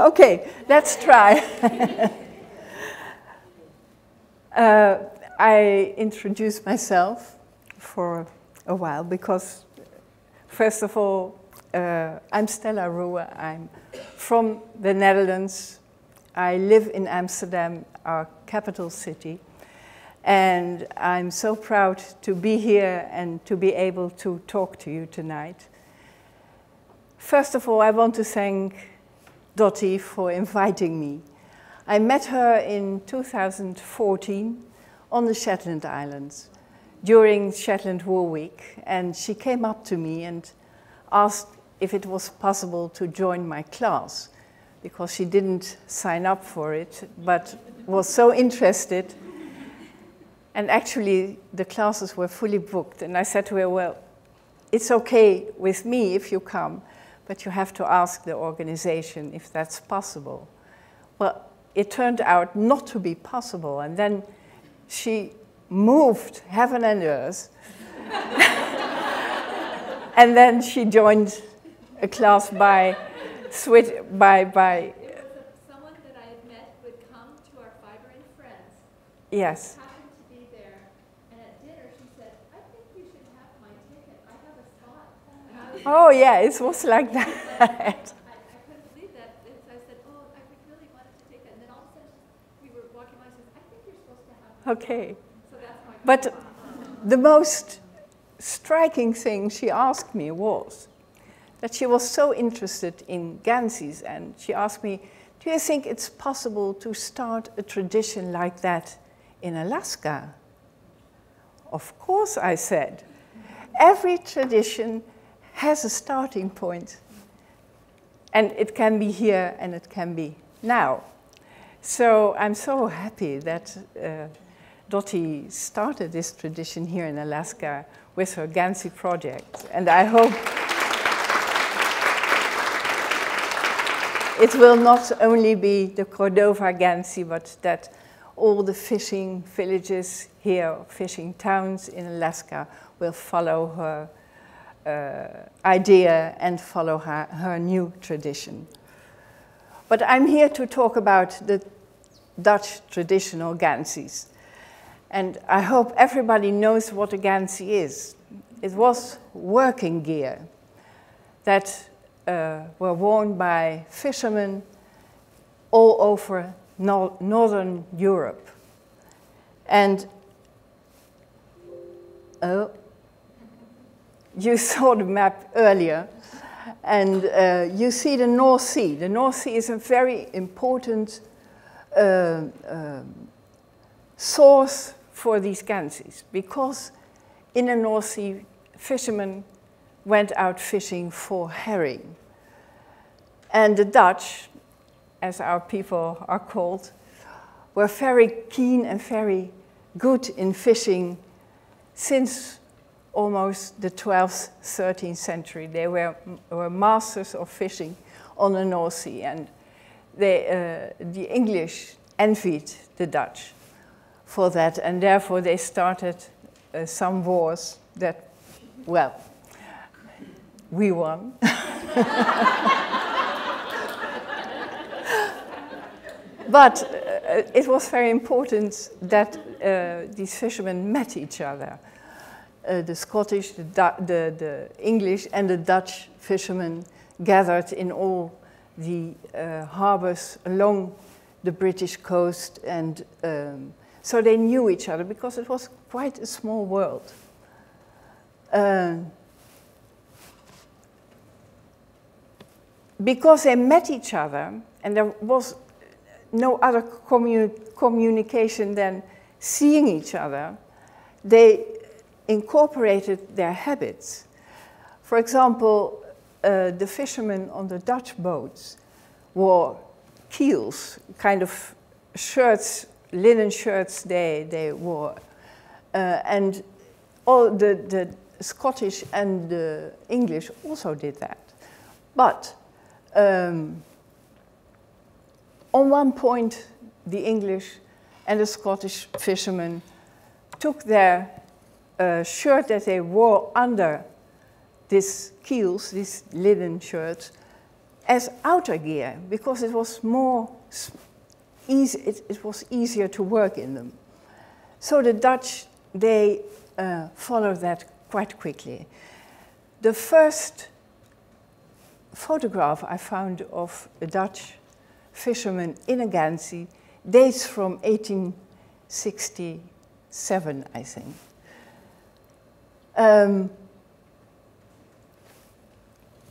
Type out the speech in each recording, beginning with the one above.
okay, let's try. uh, I introduce myself for a while because, first of all, uh, I'm Stella Ruhe. I'm from the Netherlands. I live in Amsterdam, our capital city. And I'm so proud to be here and to be able to talk to you tonight. First of all, I want to thank Dottie for inviting me. I met her in 2014 on the Shetland Islands during Shetland Wool Week, and she came up to me and asked if it was possible to join my class because she didn't sign up for it, but was so interested. And actually, the classes were fully booked. And I said to her, Well, it's okay with me if you come, but you have to ask the organization if that's possible. Well, it turned out not to be possible. And then she moved heaven and earth. and then she joined a class by switch by by. Someone that I had met would come to our Fiber and Friends. Yes. To take it." And then also we were walking and I said, "I think you're supposed to have." My Okay. So. But the most striking thing she asked me was that she was so interested in Ganseys, and she asked me, Do you think it's possible to start a tradition like that in Alaska? Of course, I said. Every tradition has a starting point, and it can be here and it can be now. So I'm so happy that. Uh, Dottie started this tradition here in Alaska with her Gansey project. And I hope it will not only be the Cordova Gansey, but that all the fishing villages here, fishing towns in Alaska, will follow her idea and follow her, her new tradition. But I'm here to talk about the Dutch traditional Ganseys. And I hope everybody knows what a Gansey is. It was working gear that uh, were worn by fishermen all over no northern Europe. And oh, you saw the map earlier, and uh, you see the North Sea. The North Sea is a very important uh, um, source for these ganseys because in the North Sea, fishermen went out fishing for herring. And the Dutch, as our people are called, were very keen and very good in fishing since almost the 12th, 13th century. They were, were masters of fishing on the North Sea, and they, uh, the English envied the Dutch for that, and therefore they started uh, some wars that, well, we won. but uh, it was very important that uh, these fishermen met each other. Uh, the Scottish, the, the, the English, and the Dutch fishermen gathered in all the uh, harbors along the British coast, and um, so they knew each other because it was quite a small world. Um, because they met each other and there was no other commu- communication than seeing each other, they incorporated their habits. For example, uh, the fishermen on the Dutch boats wore keels, kind of shirts, linen shirts they, they wore. Uh, and all the, the Scottish and the English also did that. But um, on one point, the English and the Scottish fishermen took their uh, shirt that they wore under these keels, these linen shirts, as outer gear because it was more easy, it, it was easier to work in them. So the Dutch, they uh, followed that quite quickly. The first photograph I found of a Dutch fisherman in a Gansey dates from 1867, I think. Um,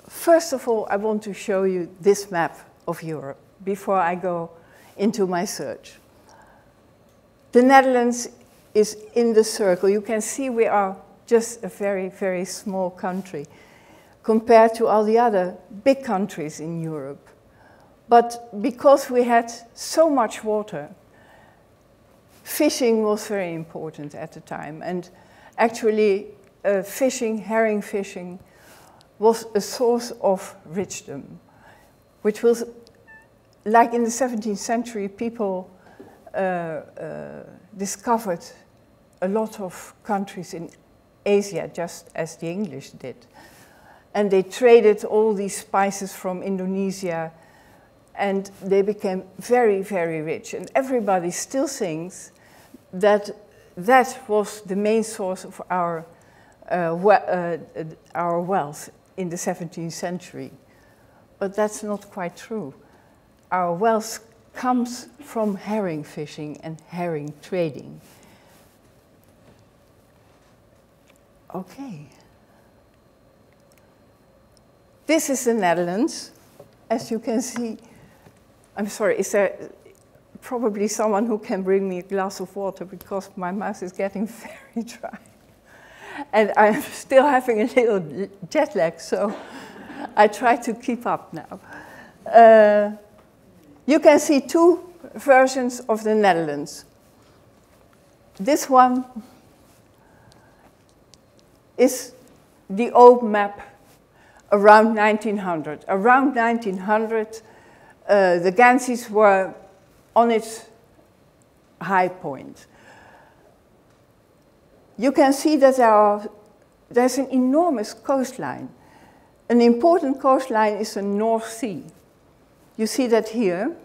first of all, I want to show you this map of Europe before I go into my search. The Netherlands is in the circle. You can see we are just a very, very small country compared to all the other big countries in Europe. But because we had so much water, fishing was very important at the time. And actually, uh, fishing, herring fishing, was a source of richdom, which was like in the 17th century, people uh, uh, discovered a lot of countries in Asia, just as the English did. And they traded all these spices from Indonesia, and they became very, very rich. And everybody still thinks that that was the main source of our, we uh, our wealth in the 17th century. But that's not quite true. Our wealth comes from herring fishing and herring trading. Okay. This is the Netherlands. As you can see, I'm sorry, is there probably someone who can bring me a glass of water because my mouth is getting very dry. And I'm still having a little jet lag, so I try to keep up now. Uh, you can see two versions of the Netherlands. This one is the old map around 1900. Around 1900, uh, the Ganseys were on its high point. You can see that there are, there's an enormous coastline. An important coastline is the North Sea. You see that here.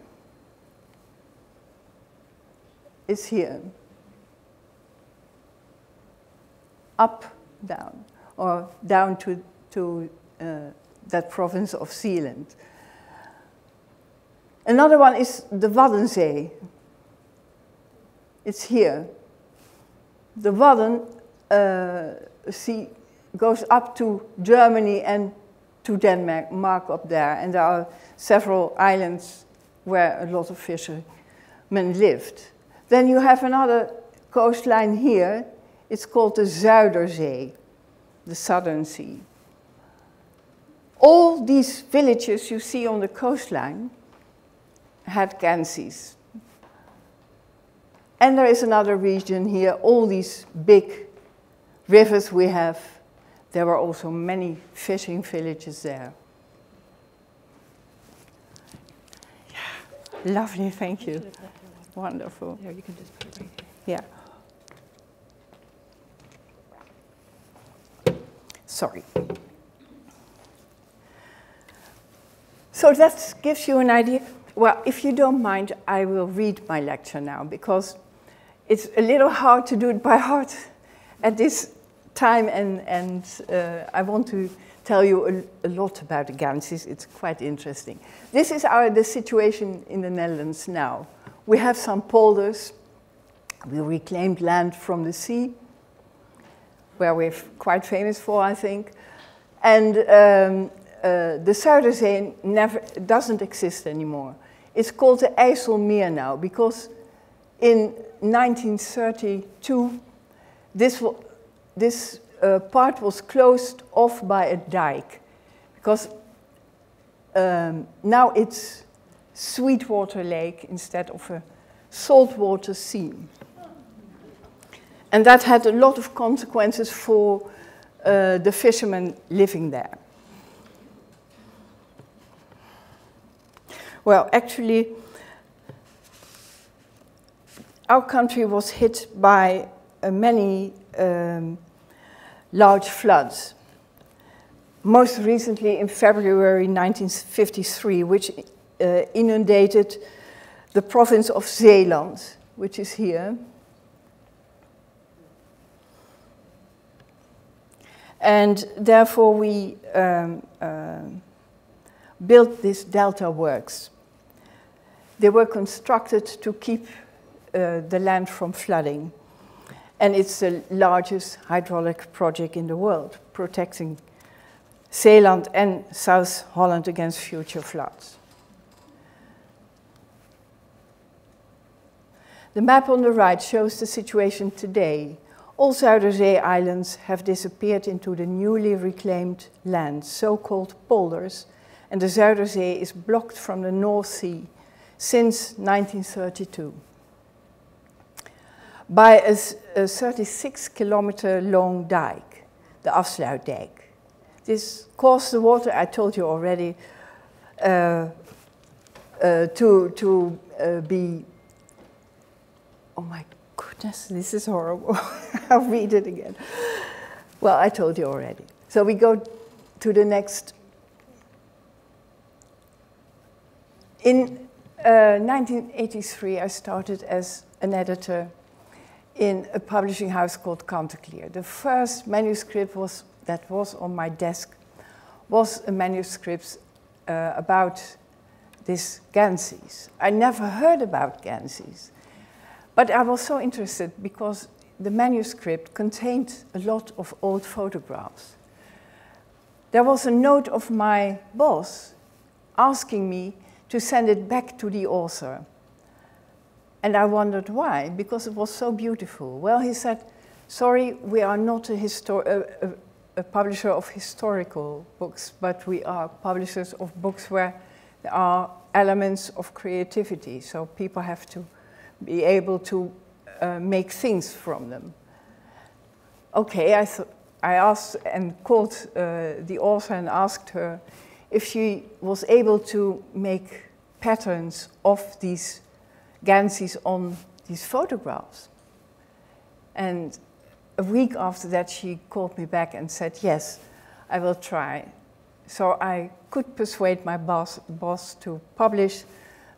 It's here. Up, down, or down to, to uh, that province of Zeeland. Another one is the Waddenzee. It's here. The Wadden uh, sea goes up to Germany and to Denmark Mark up there, and there are several islands where a lot of fishermen lived. Then you have another coastline here. It's called the Zuiderzee, the Southern Sea. All these villages you see on the coastline had Ganses. And there is another region here, all these big rivers we have. There were also many fishing villages there. Yeah, lovely, thank you. Wonderful. There, you can just put it right here. Yeah. Sorry. So that gives you an idea. Well, if you don't mind, I will read my lecture now because it's a little hard to do it by heart at this time, and, and uh, I want to tell you a, a, lot about the Ganseys. It's quite interesting. This is our, the situation in the Netherlands now. We have some polders. We reclaimed land from the sea, where we're quite famous for, I think. And um, uh, the Zuiderzee never, doesn't exist anymore. It's called the IJsselmeer now because in 1932 this, this uh, part was closed off by a dike because um, now it's sweetwater lake instead of a saltwater sea. And that had a lot of consequences for uh, the fishermen living there. Well, actually, our country was hit by uh, many um, large floods. most recently in February 1953, which uh, inundated the province of Zeeland, which is here. And therefore, we um, uh, built these delta works. They were constructed to keep Uh, the land from flooding. And it's the largest hydraulic project in the world, protecting Zeeland and South Holland against future floods. The map on the right shows the situation today. All Zuiderzee islands have disappeared into the newly reclaimed land, so-called polders, and the Zuiderzee is blocked from the North Sea since 1932 by a, a 36 kilometer long dike, the Afsluitdijk. This caused the water, I told you already, uh, uh, to, to uh, be oh my goodness, this is horrible. I'll read it again. Well, I told you already. So we go to the next. In uh, 1983, I started as an editor in a publishing house called Chanticleer. The first manuscript was, that was on my desk was a manuscript uh, about this Ganseys. I never heard about Ganseys. But I was so interested because the manuscript contained a lot of old photographs. There was a note of my boss asking me to send it back to the author. And I wondered why, because it was so beautiful. Well, he said, sorry, we are not a, a, a, a publisher of historical books, but we are publishers of books where there are elements of creativity, so people have to be able to uh, make things from them. Okay, I, I asked and called uh, the author and asked her if she was able to make patterns of these Ganseys on these photographs. And a week after that, she called me back and said, yes, I will try. So I could persuade my boss, boss to publish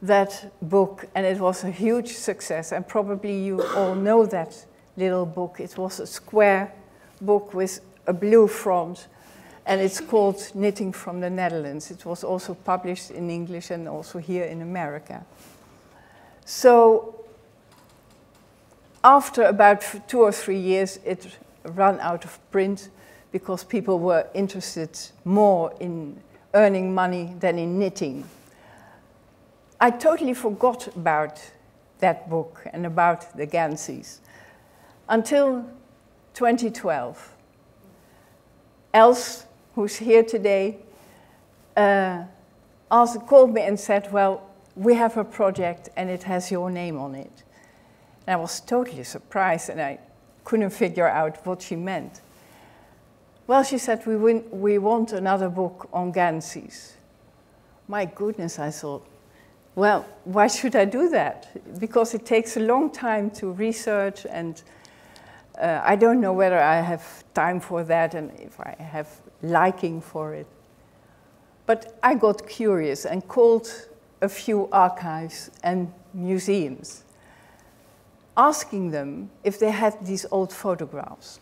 that book, and it was a huge success. And probably you all know that little book. It was a square book with a blue front, and it's called Knitting from the Netherlands. It was also published in English and also here in America. So after about two or three years, it ran out of print because people were interested more in earning money than in knitting. I totally forgot about that book and about the Ganseys until 2012. Else, who's here today, uh, asked, called me and said, well, we have a project and it has your name on it. And I was totally surprised and I couldn't figure out what she meant. Well, she said, we, win, we want another book on Ganseys. My goodness, I thought, well, why should I do that? Because it takes a long time to research and uh, I don't know whether I have time for that and if I have liking for it. But I got curious and called a few archives and museums, asking them if they had these old photographs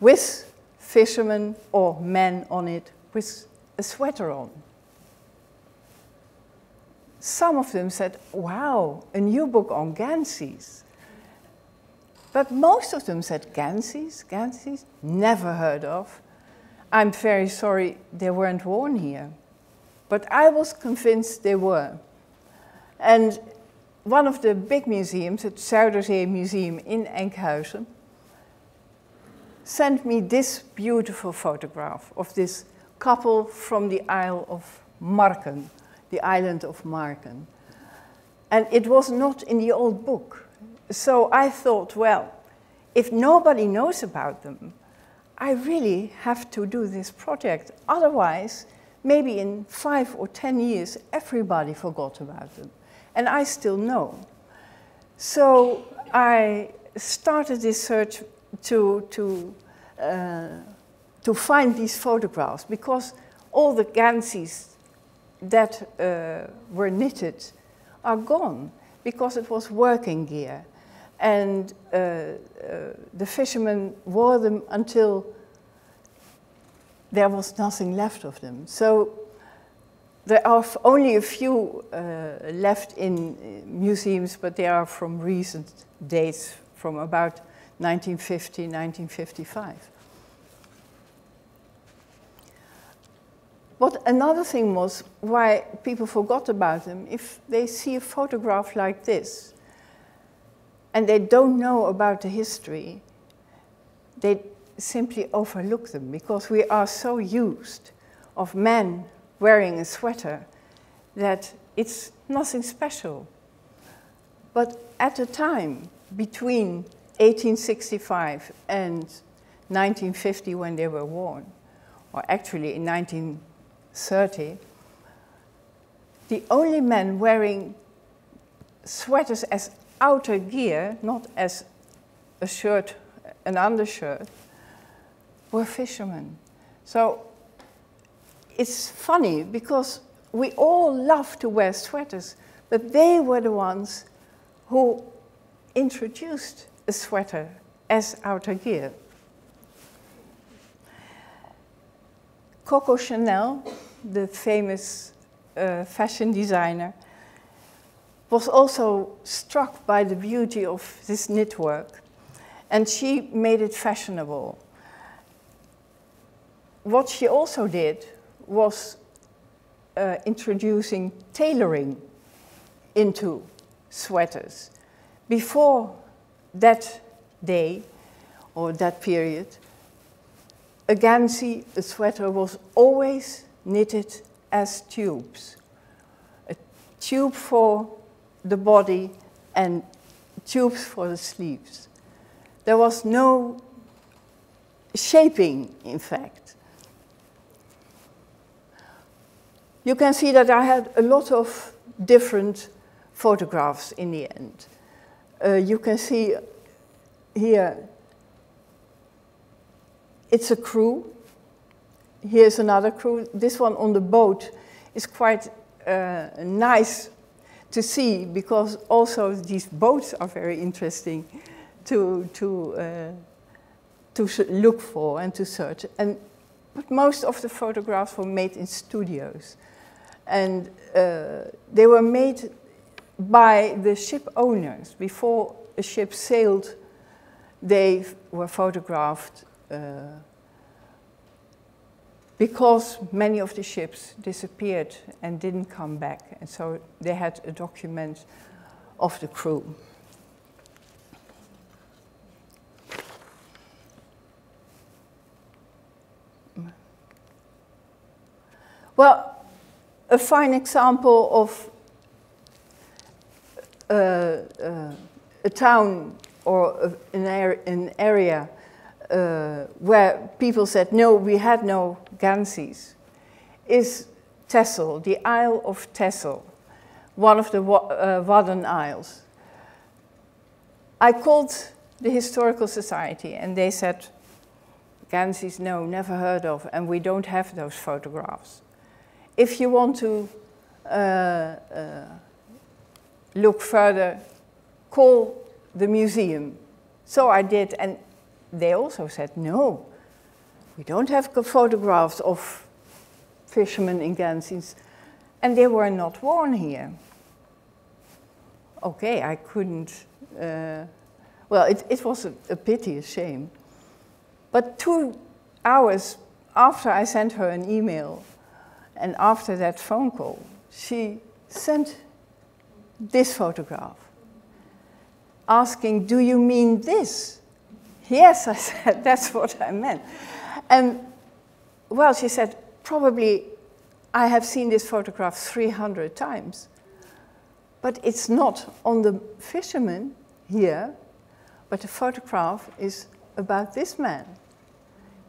with fishermen or men on it with a sweater on. Some of them said, wow, a new book on Ganseys. But most of them said, Ganseys, Ganseys, never heard of. I'm very sorry they weren't worn here. But I was convinced they were. And one of the big museums, the Zuiderzee Museum in Enkhuizen, sent me this beautiful photograph of this couple from the Isle of Marken the island of Marken. And it was not in the old book. So I thought, well, if nobody knows about them, I really have to do this project. Otherwise, maybe in five or 10 years, everybody forgot about them. And I still know. So I started this search to, to uh, to find these photographs because all the Ganseys that uh, were knitted are gone because it was working gear. And uh, uh, the fishermen wore them until there was nothing left of them. So there are only a few uh, left in uh, museums, but they are from recent dates, from about 1950, 1955. But another thing was why people forgot about them. If they see a photograph like this and they don't know about the history, they simply overlook them because we are so used of men wearing a sweater that it's nothing special. But at the time, between 1865 and 1950 when they were worn, or actually in 1930, the only men wearing sweaters as outer gear, not as a shirt, an undershirt, were fishermen. So it's funny because we all love to wear sweaters, but they were the ones who introduced a sweater as outer gear. Coco Chanel, the famous uh, fashion designer, was also struck by the beauty of this knitwork, and she made it fashionable. What she also did was uh, introducing tailoring into sweaters. Before that day or that period, a gansey, a sweater, was always knitted as tubes. A tube for the body and tubes for the sleeves. There was no shaping, in fact. You can see that I had a lot of different photographs in the end. Uh, you can see here, it's a crew. Here's another crew. This one on the boat is quite uh, nice to see because also these boats are very interesting to, to, uh, to look for and to search. And, but most of the photographs were made in studios. And uh, they were made by the ship owners. Before a ship sailed, they were photographed uh, because many of the ships disappeared and didn't come back. And so they had a document of the crew. Well, a fine example of uh, uh, a town or an, an area uh, where people said, no, we had no Ganseys, is Texel, the Isle of Texel, one of the uh, Wadden Isles. I called the Historical Society and they said, Ganseys, no, never heard of, and we don't have those photographs if you want to uh, uh, look further, call the museum. So I did, and they also said, no, we don't have photographs of fishermen in Ganseys, and they were not worn here. Okay, I couldn't, uh, well, it, it was a, a pity, a shame. But two hours after I sent her an email, and after that phone call, she sent this photograph asking, Do you mean this? Yes, I said, That's what I meant. And well, she said, Probably I have seen this photograph 300 times. But it's not on the fisherman here, but the photograph is about this man.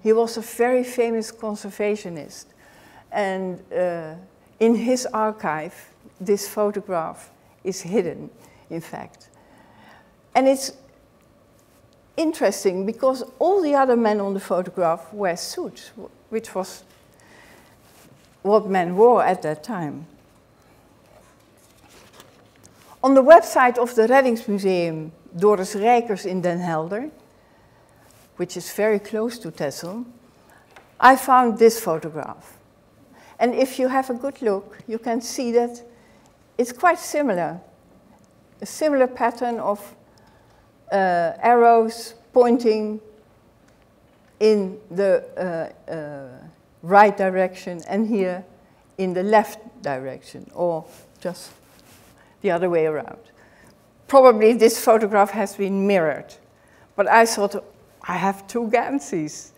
He was a very famous conservationist. And uh, in his archive, this photograph is hidden, in fact. And it's interesting because all the other men on the photograph wear suits, which was what men wore at that time. On the website of the Reddingsmuseum Dorus Rijkers in Den Helder, which is very close to Texel, I found this photograph. And if you have a good look, you can see that it's quite similar. A similar pattern of uh, arrows pointing in the uh, uh, right direction and here in the left direction, or just the other way around. Probably this photograph has been mirrored, but I thought, I have two Ganseys.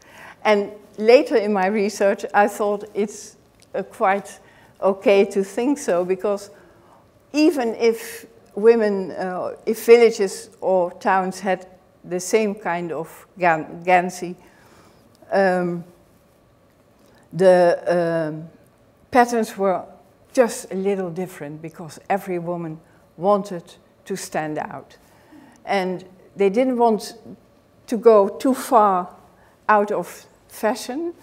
And later in my research, I thought it's quite okay to think so, because even if women, uh, if villages or towns had the same kind of Gansey, um, the um, patterns were just a little different because every woman wanted to stand out. And they didn't want to go too far out of fashion,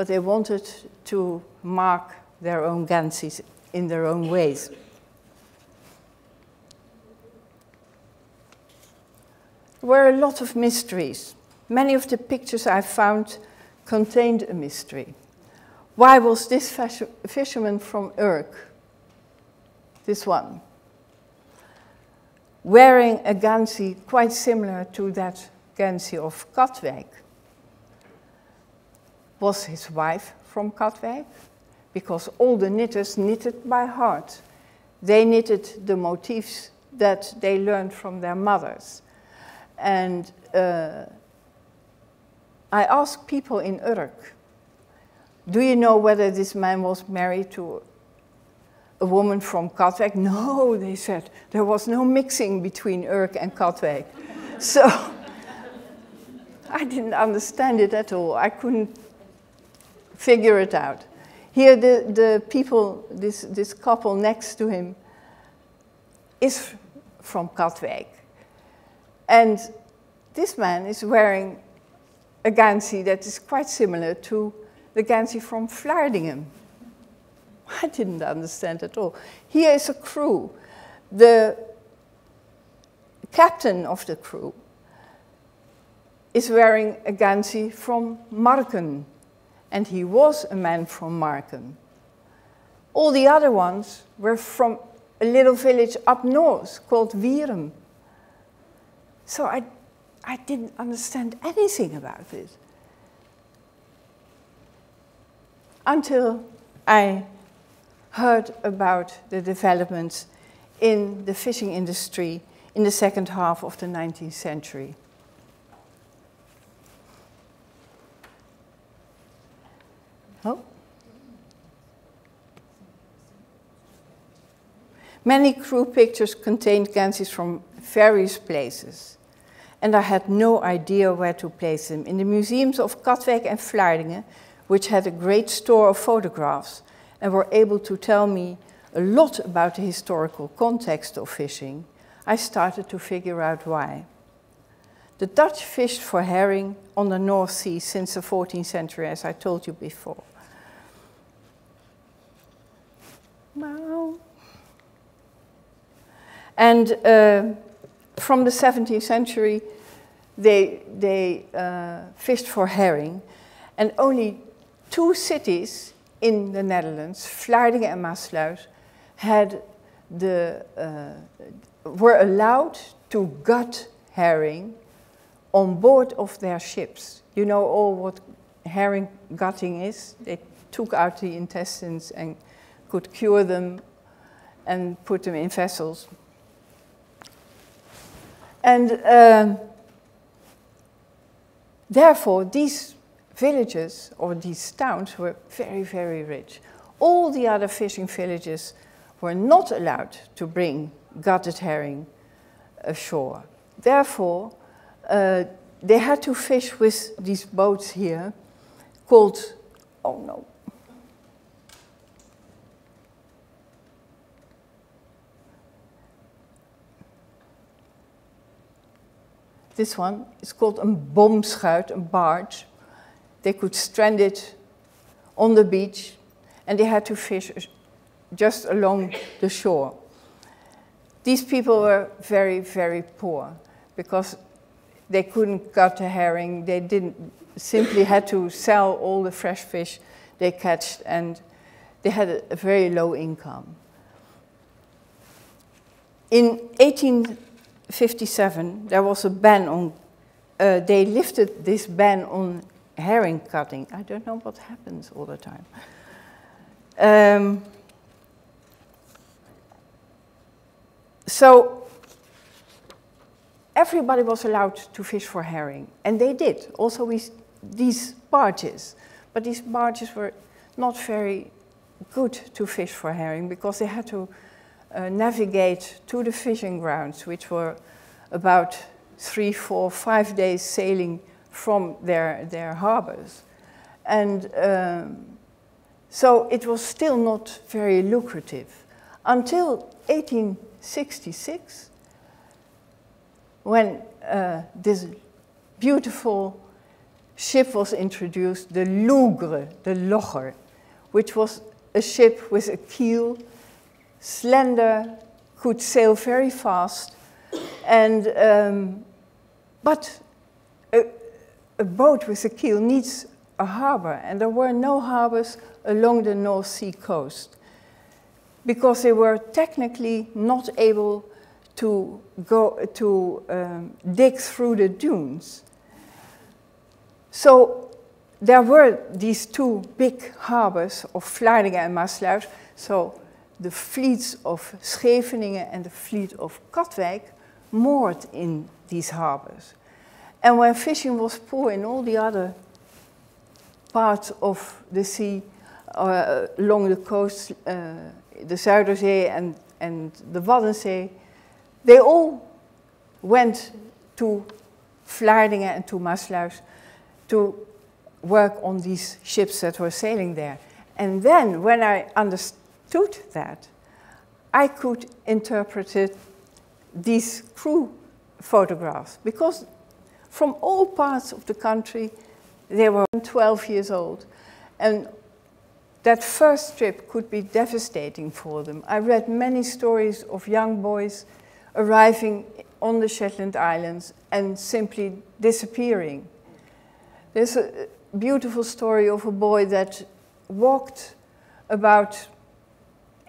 but they wanted to mark their own Ganseys in their own ways. There were a lot of mysteries. Many of the pictures I found contained a mystery. Why was this fisherman from Urk, this one, wearing a Gansey quite similar to that Gansey of Katwijk? Was his wife from Katwijk? Because all the knitters knitted by heart. They knitted the motifs that they learned from their mothers. And uh, I asked people in Urk, do you know whether this man was married to a woman from Katwijk? No, they said. There was no mixing between Urk and Katwijk. so I didn't understand it at all. I couldn't figure it out. Here, the, the people, this, this couple next to him, is from Katwijk. And this man is wearing a Gansey that is quite similar to the Gansey from Vlaardingen. I didn't understand at all. Here is a crew. The captain of the crew is wearing a Gansey from Marken, and he was a man from Marken. All the other ones were from a little village up north called Wierum. So I, I didn't understand anything about it. Until I heard about the developments in the fishing industry in the second half of the 19th century. Many crew pictures contained Ganseys from various places, and I had no idea where to place them. In the museums of Katwijk and Vlaardingen, which had a great store of photographs and were able to tell me a lot about the historical context of fishing, I started to figure out why. The Dutch fished for herring on the North Sea since the 14th century, as I told you before. Wow. And uh, from the 17th century, they, they uh, fished for herring, and only two cities in the Netherlands, Vlaardingen and Maassluis, had the, uh, were allowed to gut herring on board of their ships. You know all what herring gutting is? They took out the intestines and could cure them and put them in vessels. And um, therefore, these villages or these towns were very, very rich. All the other fishing villages were not allowed to bring gutted herring ashore. Therefore, uh, they had to fish with these boats here called, oh no. This one, is called a bomschuit, a barge. They could strand it on the beach and they had to fish just along the shore. These people were very, very poor because they couldn't cut a herring. They didn't simply had to sell all the fresh fish they catch and they had a, very low income. In 1857, there was a ban on, uh, they lifted this ban on herring cutting. I don't know what happens all the time. Um, so everybody was allowed to fish for herring, and they did. Also, we, these barges, but these barges were not very good to fish for herring because they had to navigate to the fishing grounds, which were about three, four, five days sailing from their, their harbors. And um, so it was still not very lucrative until 1866 when uh, this beautiful ship was introduced, the Lougre, the Logger, which was a ship with a keel, slender, could sail very fast, and um, but a, a boat with a keel needs a harbor, and there were no harbors along the North Sea coast because they were technically not able to go to um, dig through the dunes. So there were these two big harbors of Vlaardingen and Maassluis. So the fleets of Scheveningen and the fleet of Katwijk moored in these harbors. And when fishing was poor in all the other parts of the sea, uh, along the coast, uh, the Zuiderzee and, and the Waddenzee, they all went to Vlaardingen and to Maassluis to work on these ships that were sailing there. And then, when I understood that, I could interpret it, these crew photographs because from all parts of the country, they were 12 years old. And that first trip could be devastating for them. I read many stories of young boys arriving on the Shetland Islands and simply disappearing. There's a beautiful story of a boy that walked about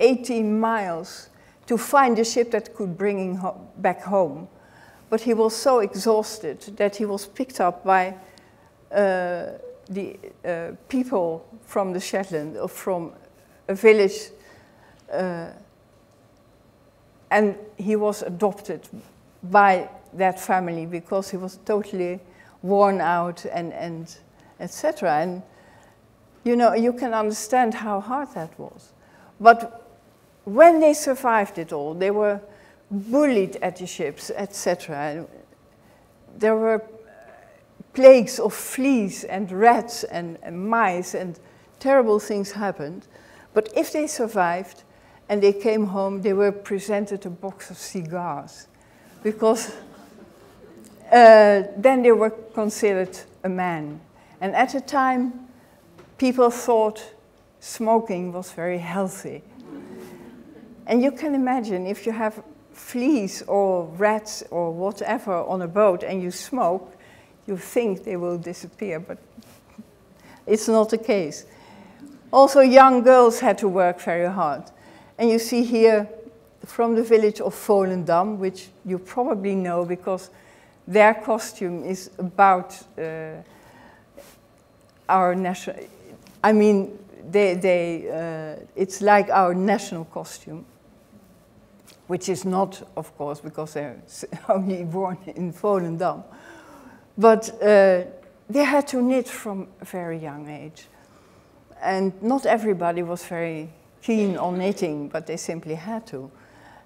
18 miles to find a ship that could bring him ho back home. But he was so exhausted that he was picked up by uh, the uh, people from the Shetland or from a village uh, and he was adopted by that family because he was totally worn out and, and etc. And you know, you can understand how hard that was. But when they survived it all, they were bullied at the ships, etc. There were plagues of fleas and rats and, and mice and terrible things happened. But if they survived, and they came home, they were presented a box of cigars because uh, then they were considered a man. And at the time, people thought smoking was very healthy. And you can imagine if you have fleas or rats or whatever on a boat and you smoke, you think they will disappear, but it's not the case. Also, young girls had to work very hard. And you see here from the village of Volendam, which you probably know because their costume is about uh, our national, I mean, they, they, uh, it's like our national costume, which is not, of course, because they're only born in Volendam. But uh, they had to knit from a very young age. And not everybody was very keen on knitting, but they simply had to.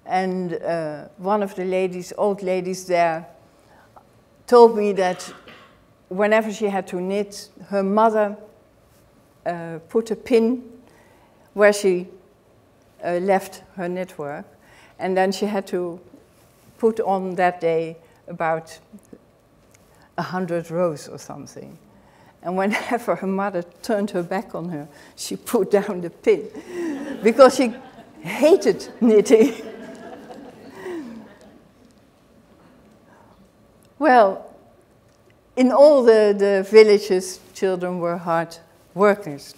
And uh, one of the ladies, old ladies there, told me that whenever she had to knit, her mother uh, put a pin where she uh, left her knitwork, and then she had to put on that day about a hundred rows or something. And whenever her mother turned her back on her, she put down the pin because she hated knitting. well, in all the, the villages, children were hard workers.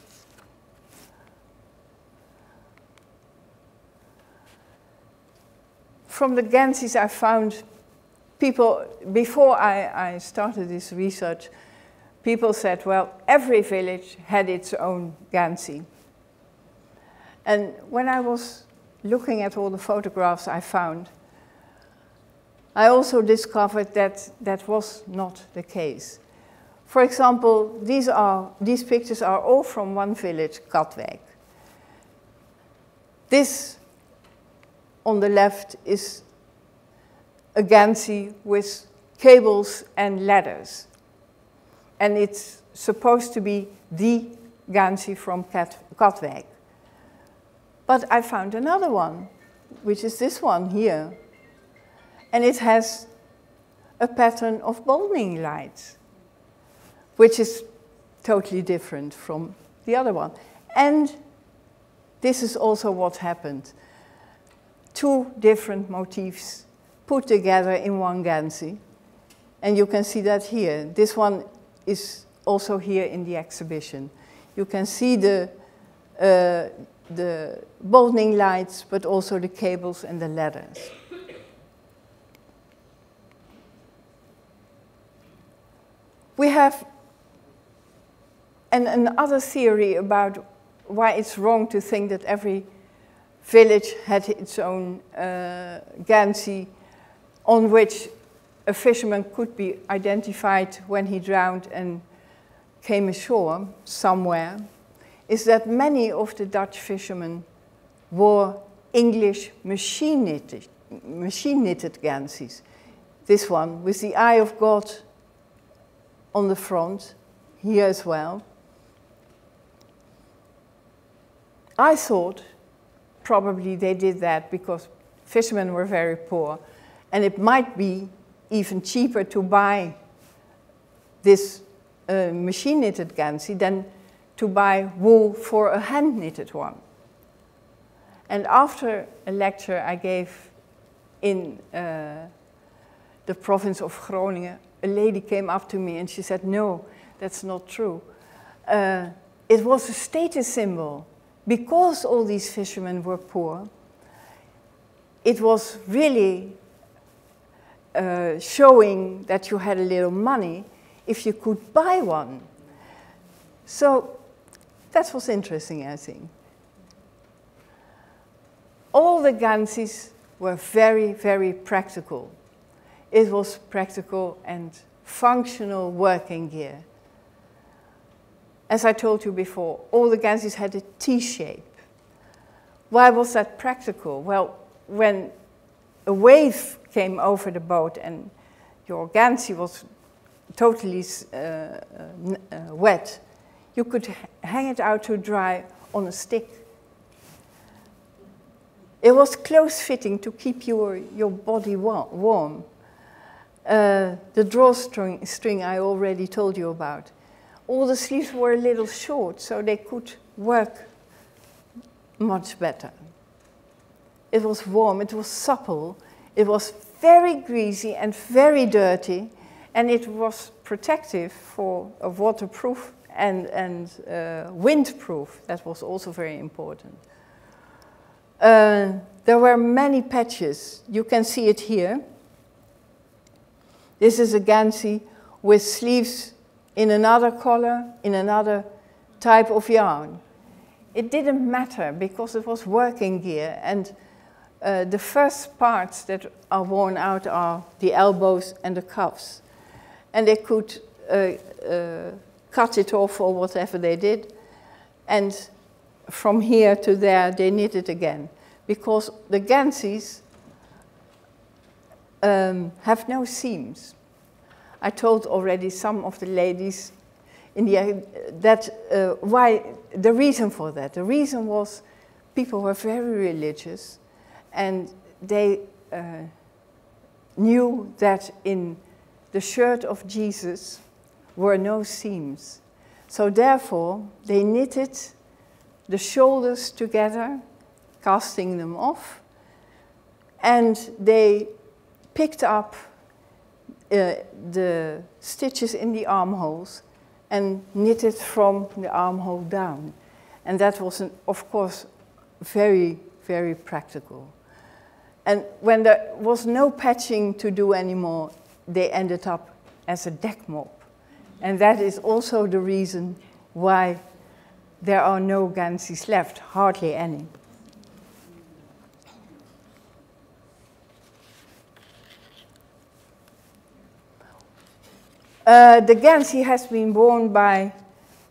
From the Ganseys, I found people, before I, I started this research, people said, well, every village had its own Gansey. And when I was looking at all the photographs I found, I also discovered that that was not the case. For example, these, are, these pictures are all from one village, Katwijk. This on the left is a Gansey with cables and ladders. And it's supposed to be the Gansey from Katwijk. But I found another one, which is this one here. And it has a pattern of balding lights, which is totally different from the other one. And this is also what happened. Two different motifs put together in one Gansey. And you can see that here. This one is also here in the exhibition. You can see the, uh, the balding lights, but also the cables and the ladders. We have an, another theory about why it's wrong to think that every village had its own uh, Gansey on which a fisherman could be identified when he drowned and came ashore somewhere, is that many of the Dutch fishermen wore English machine knitted, machine knitted. This one with the eye of God on the front, here as well. I thought probably they did that because fishermen were very poor and it might be even cheaper to buy this uh, machine knitted Gansey than to buy wool for a hand knitted one. And after a lecture I gave in uh, the province of Groningen, a lady came up to me and she said, No, that's not true. Uh, it was a status symbol. Because all these fishermen were poor, it was really uh, showing that you had a little money if you could buy one. So that was interesting, I think. All the Ganseys were very, very practical. It was practical and functional working gear. As I told you before, all the Ganseys had a T shape. Why was that practical? Well, when a wave came over the boat and your Gansey was totally uh, uh, wet, you could hang it out to dry on a stick. It was close fitting to keep your, your body warm. Uh, the drawstring string I already told you about. All the sleeves were a little short, so they could work much better. It was warm, it was supple, it was very greasy and very dirty, and it was protective for waterproof and, and uh, windproof. That was also very important. Uh, there were many patches. You can see it here. This is a Gansey with sleeves in another color, in another type of yarn. It didn't matter because it was working gear and uh, the first parts that are worn out are the elbows and the cuffs. And they could uh, uh, cut it off or whatever they did. And from here to there, they knit it again. Because the Ganseys um, have no seams. I told already some of the ladies in the, that uh, why the reason for that. The reason was people were very religious and they uh, knew that in the shirt of Jesus were no seams. So therefore, they knitted the shoulders together, casting them off, and they picked up uh, the stitches in the armholes and knitted from the armhole down. And that was, an, of course, very, very practical. And when there was no patching to do anymore, they ended up as a deck mop. And that is also the reason why there are no Ganseys left, hardly any. Uh, the Gansey has been worn by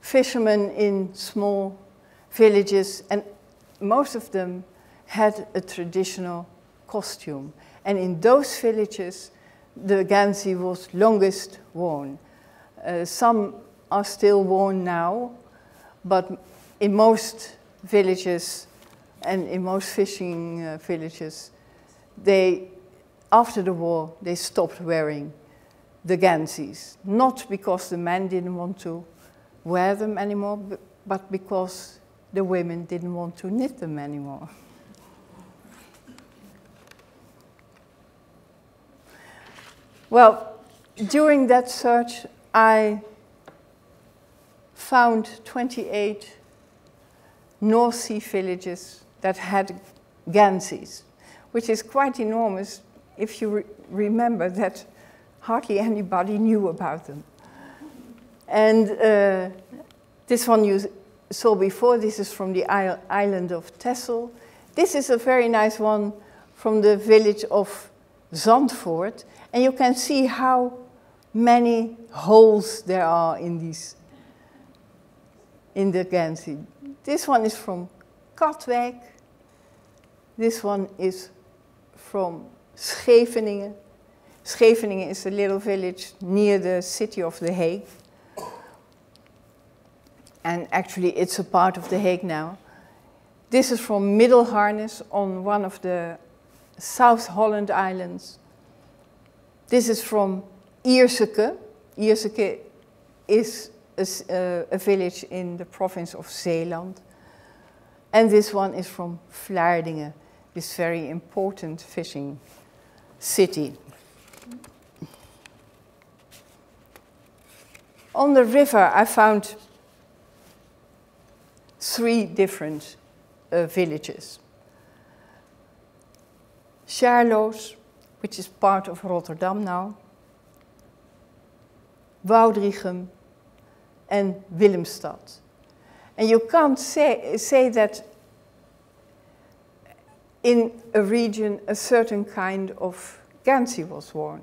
fishermen in small villages, and most of them had a traditional costume. And in those villages, the Gansey was longest worn. Uh, some are still worn now, but in most villages and in most fishing uh, villages, they, after the war, they stopped wearing the Ganseys. Not because the men didn't want to wear them anymore, but because the women didn't want to knit them anymore. well, during that search, I found 28 North Sea villages that had Ganseys, which is quite enormous if you re remember that hardly anybody knew about them. And uh, this one you saw before, this is from the island of Texel. This is a very nice one from the village of Zandvoort. And you can see how many holes there are in these, in the Gansey. This one is from Katwijk. This one is from Scheveningen. Scheveningen is a little village near the city of The Hague. And actually, it's a part of The Hague now. This is from Middelharnis on one of the South Holland Islands. This is from Ierseke. Ierseke is a, uh, a, village in the province of Zeeland. And this one is from Vlaardingen, this very important fishing city. On the river, I found three different uh, villages. Charlois, which is part of Rotterdam now, Woudrichem, and Willemstad. And you can't say, say that in a region a certain kind of Gansey was worn.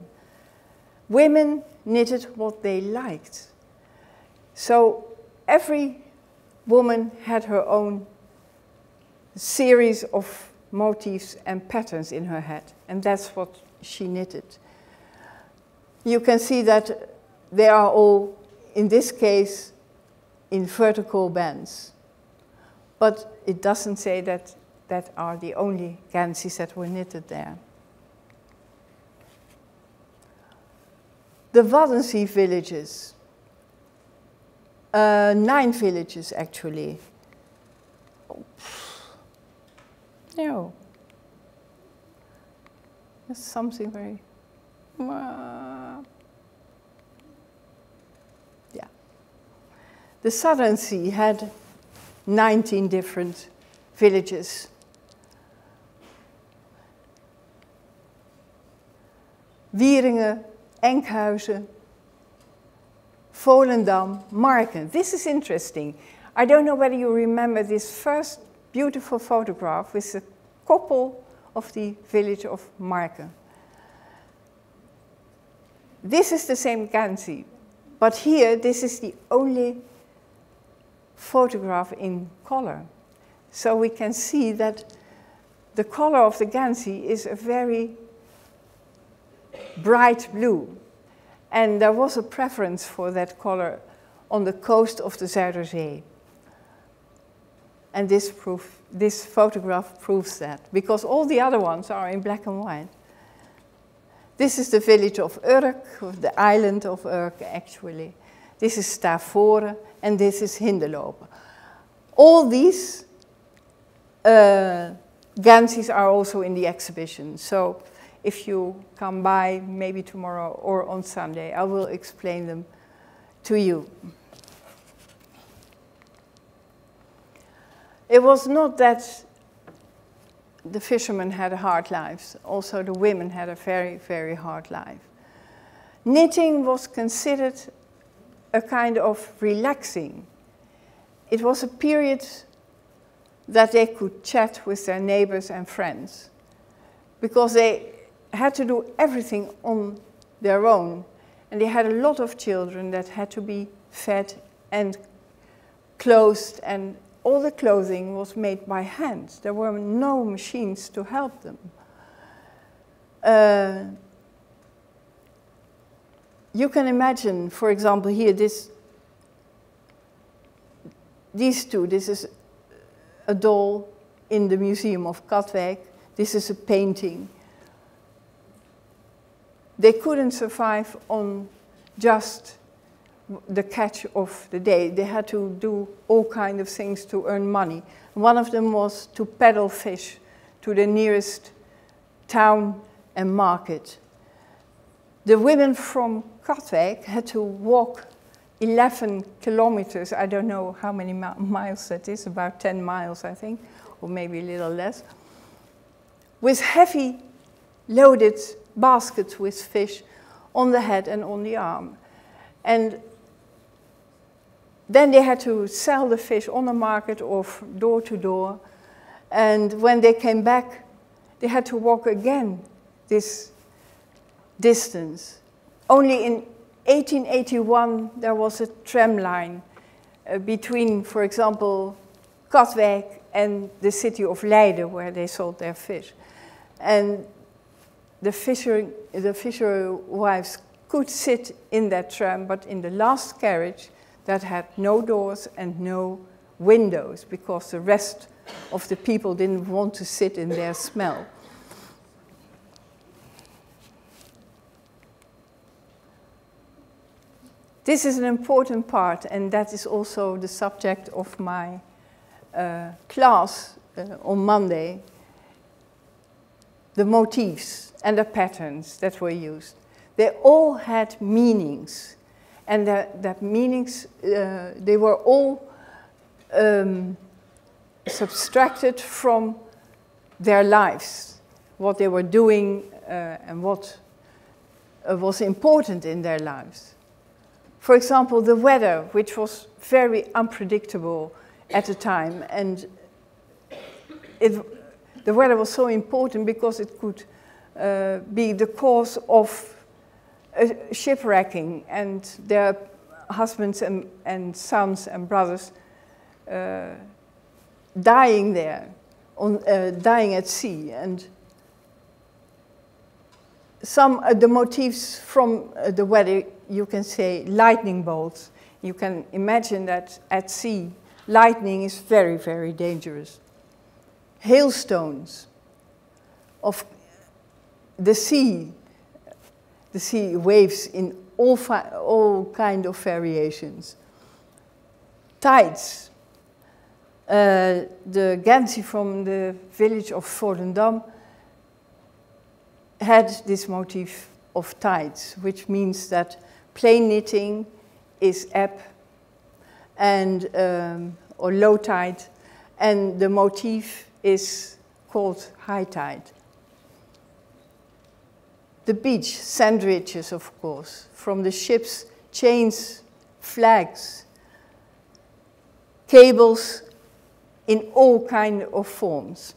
Women knitted what they liked. So every woman had her own series of motifs and patterns in her head, and that's what she knitted. You can see that they are all, in this case, in vertical bands. But it doesn't say that that are the only Ganseys that were knitted there. The Waddenzee villages uh, nine villages, actually. No. That's something very... Uh, yeah. The Southern Sea had 19 different villages. Wieringen, Enkhuizen, Volendam, Marken. This is interesting. I don't know whether you remember this first beautiful photograph with the couple of the village of Marken. This is the same Gansey, but here this is the only photograph in color. So we can see that the color of the Gansey is a very bright blue. And there was a preference for that color on the coast of the Zuiderzee. And this, proof, this photograph proves that, because all the other ones are in black and white. This is the village of Urk, the island of Urk actually. This is Stavoren and this is Hindelopen. All these uh, Ganseys are also in the exhibition. So if you come by maybe tomorrow or on Sunday, I will explain them to you. It was not that the fishermen had hard lives, also the women had a very, very hard life. Knitting was considered a kind of relaxing. It was a period that they could chat with their neighbors and friends because they had to do everything on their own. And they had a lot of children that had to be fed and clothed, and all the clothing was made by hand. There were no machines to help them. Uh, you can imagine, for example, here, this, these two. This is a doll in the Museum of Katwijk. This is a painting. They couldn't survive on just the catch of the day. They had to do all kinds of things to earn money. One of them was to peddle fish to the nearest town and market. The women from Katwijk had to walk 11 kilometers, I don't know how many mi miles that is, about 10 miles, I think, or maybe a little less, with heavy loaded baskets with fish on the head and on the arm. And then they had to sell the fish on the market or door to door. And when they came back, they had to walk again this distance. Only in 1881, there was a tram line uh, between, for example, Katwijk and the city of Leiden, where they sold their fish. And the fisher, the fisher wives could sit in that tram, but in the last carriage that had no doors and no windows, because the rest of the people didn't want to sit in their smell. This is an important part, and that is also the subject of my uh, class uh, on Monday. The motifs and the patterns that were used. They all had meanings, and that, that meanings, uh, they were all um, subtracted from their lives, what they were doing uh, and what uh, was important in their lives. For example, the weather, which was very unpredictable at the time, and it, the weather was so important because it could uh, be the cause of shipwrecking and their husbands and, and sons and brothers uh, dying there, on, uh, dying at sea. And some of the motifs from uh, the weather you can say lightning bolts. You can imagine that at sea, lightning is very, very dangerous. Hailstones of the sea, the sea waves in all, all kind of variations. Tides. Uh, the Gansey from the village of Volendam had this motif of tides, which means that plain knitting is ebb and um, or low tide, and the motif is called high tide. The beach, sand ridges, of course, from the ships, chains, flags, cables in all kind of forms.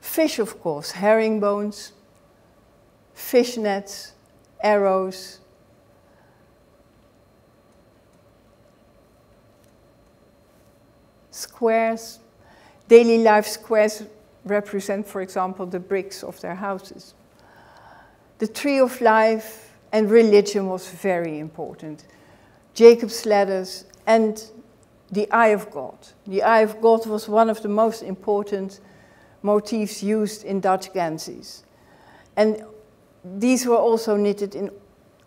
Fish, of course, herring bones, fish nets, arrows. Squares, daily life squares represent, for example, the bricks of their houses. The tree of life and religion was very important. Jacob's ladders and the eye of God. The eye of God was one of the most important motifs used in Dutch ganseys. And these were also knitted in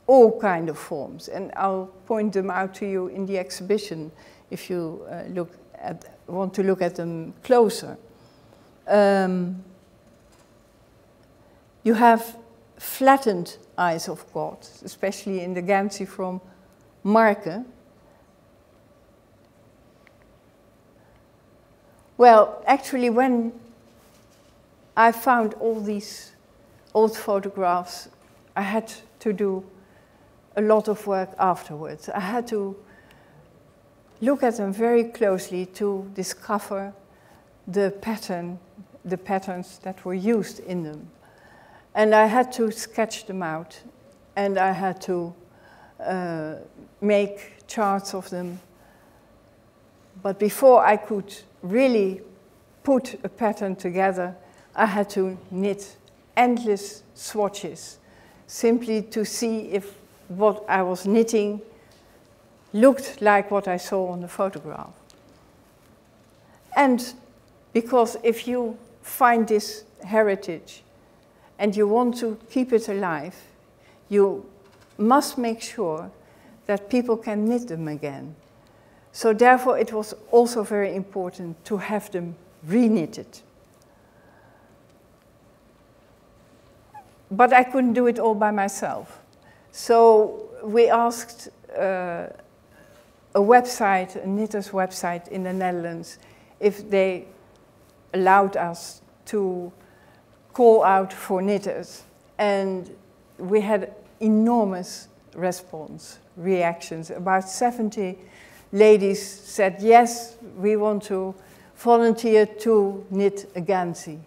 all kind of forms. And I'll point them out to you in the exhibition if you uh, look at, want to look at them closer. Um, you have flattened eyes of God, especially in the Gansey from Marke. Well, actually, when I found all these old photographs, I had to do a lot of work afterwards. I had to look at them very closely to discover the pattern, the patterns that were used in them. And I had to sketch them out, and I had to uh, make charts of them. But before I could really put a pattern together, I had to knit endless swatches simply to see if what I was knitting looked like what I saw on the photograph. And because if you find this heritage and you want to keep it alive, you must make sure that people can knit them again. So therefore it was also very important to have them re-knitted. But I couldn't do it all by myself. So we asked uh, a website, a knitter's website in the Netherlands, if they allowed us to call out for knitters. And we had enormous response, reactions. About 70 ladies said, yes, we want to volunteer to knit a Gansey.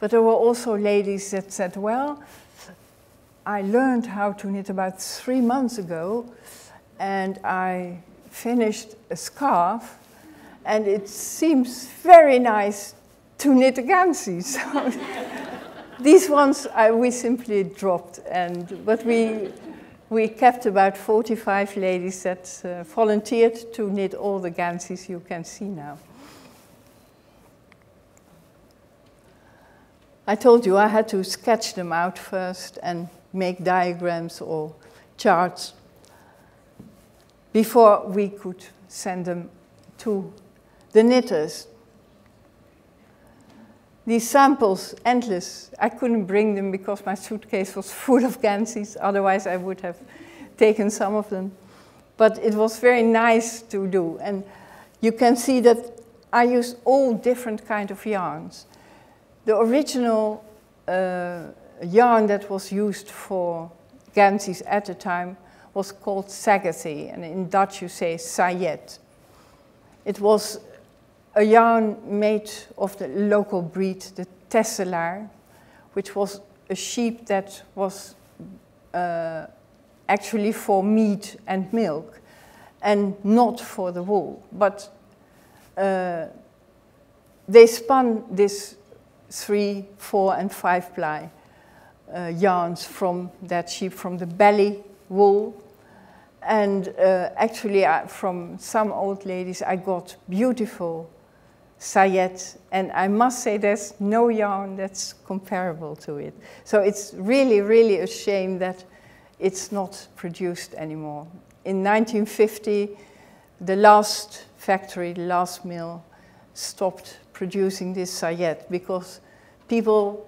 But there were also ladies that said, well, I learned how to knit about three months ago, and I finished a scarf, and it seems very nice to knit a Gansey. So these ones I, we simply dropped, and but we we kept about 45 ladies that uh, volunteered to knit all the Ganseys you can see now. I told you I had to sketch them out first and make diagrams or charts before we could send them to the knitters. These samples, endless. I couldn't bring them because my suitcase was full of Ganseys, otherwise I would have taken some of them. But it was very nice to do. And you can see that I used all different kind of yarns. The original uh, yarn that was used for Ganseys at the time was called Sagathi, and in Dutch you say sayet. It was a yarn made of the local breed, the Tesselaar, which was a sheep that was uh, actually for meat and milk and not for the wool. But uh, they spun this three, four, and five ply uh, yarns from that sheep, from the belly wool. And uh, actually, uh, from some old ladies, I got beautiful sayet, and I must say there's no yarn that's comparable to it. So it's really, really a shame that it's not produced anymore. In 1950, the last factory, the last mill, stopped producing this sayet because people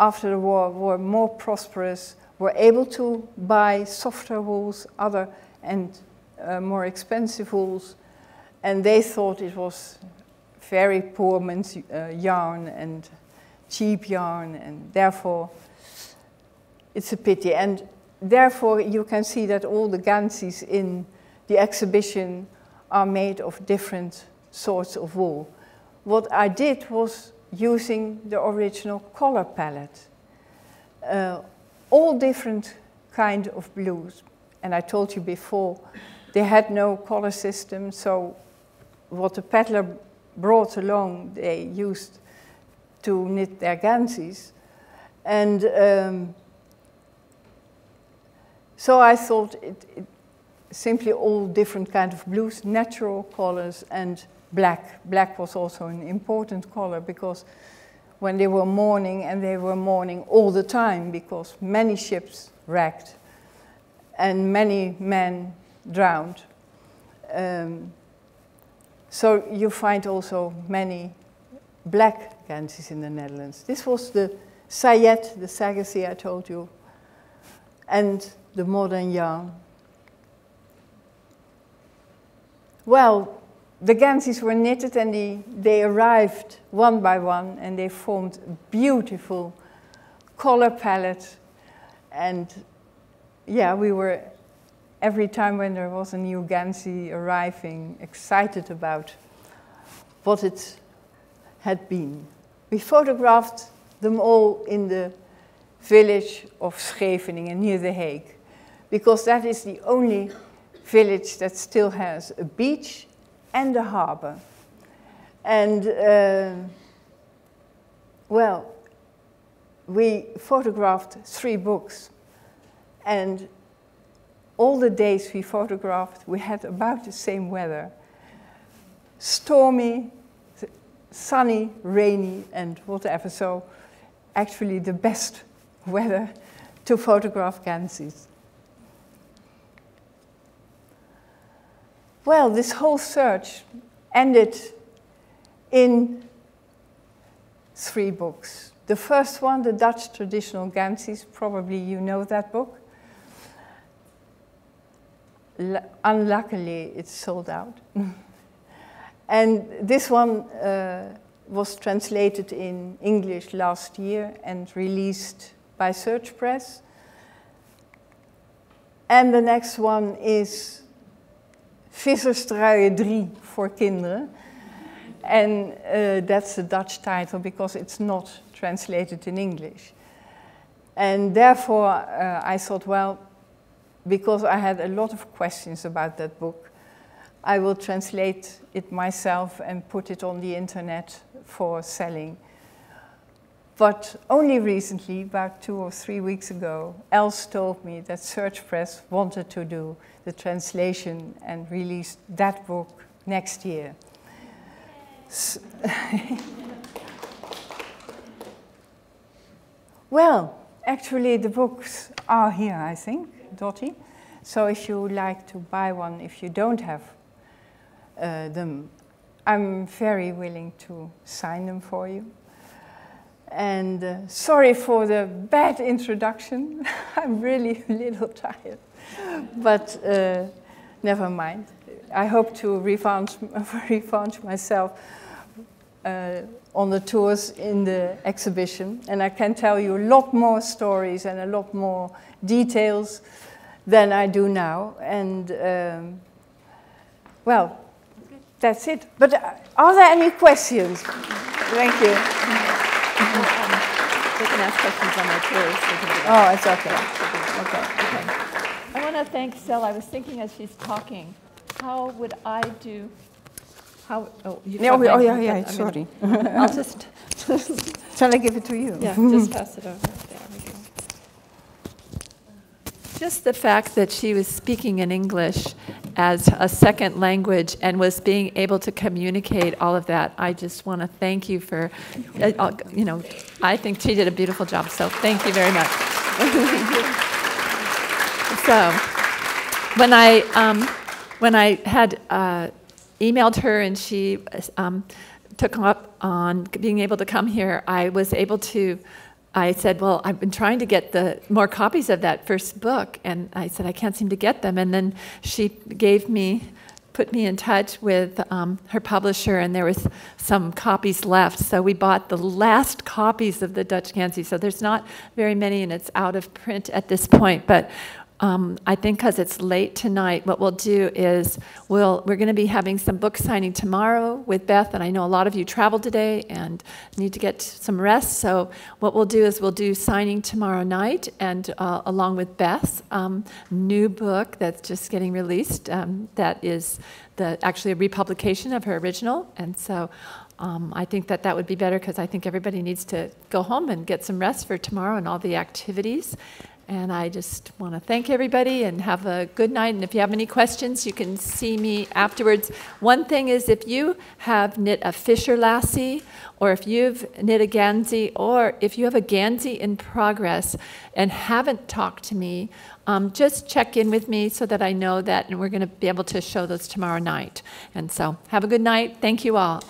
after the war were more prosperous, were able to buy softer wools, other and uh, more expensive wools, and they thought it was very poor men's uh, yarn and cheap yarn, and therefore it's a pity. And therefore you can see that all the Ganseys in the exhibition are made of different sorts of wool. What I did was using the original color palette. Uh, all different kind of blues. And I told you before, they had no color system, so what the peddler brought along, they used to knit their ganseys. And um, so I thought it, it, simply all different kind of blues, natural colors, and black. Black was also an important color because when they were mourning, and they were mourning all the time because many ships wrecked and many men drowned. Um, so you find also many black Ganseys in the Netherlands. This was the Sayet, the Sagacy I told you, and the modern yarn. Well, the Ganseys were knitted and they, they arrived one by one and they formed a beautiful color palette. And yeah, we were every time when there was a new Gansey arriving, excited about what it had been. We photographed them all in the village of Scheveningen near The Hague, because that is the only village that still has a beach and a harbor. And, uh, well, we photographed three books. And all the days we photographed, we had about the same weather stormy, sunny, rainy, and whatever. So, actually, the best weather to photograph Ganseys. Well, this whole search ended in three books. The first one, the Dutch Traditional Ganseys, probably you know that book. Unluckily, it's sold out. and this one uh, was translated in English last year and released by Search Press. And the next one is Visserstruien 3 voor kinderen. And uh, that's the Dutch title because it's not translated in English. And therefore, uh, I thought, well, because I had a lot of questions about that book, I will translate it myself and put it on the internet for selling. But only recently, about two or three weeks ago, Els told me that Search Press wanted to do the translation and release that book next year. well, actually, the books are here, I think, Dottie. So if you like to buy one, if you don't have uh, them, I'm very willing to sign them for you. And uh, sorry for the bad introduction. I'm really a little tired. But uh, never mind. I hope to revanche, revanche myself uh, on the tours in the exhibition. And I can tell you a lot more stories and a lot more details than I do now. And um, well, that's it. But uh, are there any questions? Thank you. They can ask questions on my tours. Oh, it's okay. Okay. Okay. I want to thank Stella. I was thinking as she's talking, how would I do, how, oh, you No, got oh, yeah, yeah, I'm sorry. gonna- I'll just, Shall I give it to you? yeah, just pass it over. Just the fact that she was speaking in English as a second language and was being able to communicate all of that, I just want to thank you for, uh, uh, you know, I think she did a beautiful job, so thank you very much. so, when I, um, when I had uh, emailed her and she um, took up on being able to come here, I was able to I said, Well, I've been trying to get the more copies of that first book. And I said, I can't seem to get them. And then she gave me, put me in touch with um, her publisher, and there was some copies left. So we bought the last copies of the Dutch Gansey. So there's not very many, and it's out of print at this point. But um, I think because it's late tonight, what we'll do is we'll, we're going to be having some book signing tomorrow with Beth, and I know a lot of you traveled today and need to get some rest. So what we'll do is we'll do signing tomorrow night, and uh, along with Beth's um, new book that's just getting released, um, that is the actually a republication of her original, and so. Um, I think that that would be better because I think everybody needs to go home and get some rest for tomorrow and all the activities. And I just want to thank everybody and have a good night. And if you have any questions, you can see me afterwards. One thing is if you have knit a Fisher Lassie, or if you've knit a Gansey, or if you have a Gansey in progress and haven't talked to me, um, just check in with me so that I know that, and we're going to be able to show those tomorrow night. And so have a good night. Thank you all.